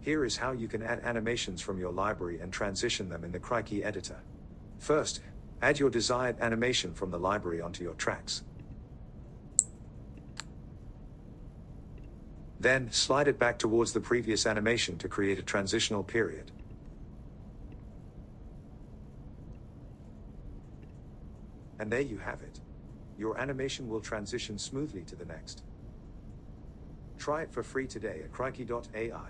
Here is how you can add animations from your library and transition them in the Krikey editor. First, add your desired animation from the library onto your tracks. Then, slide it back towards the previous animation to create a transitional period. And there you have it. Your animation will transition smoothly to the next. Try it for free today at krikey.ai.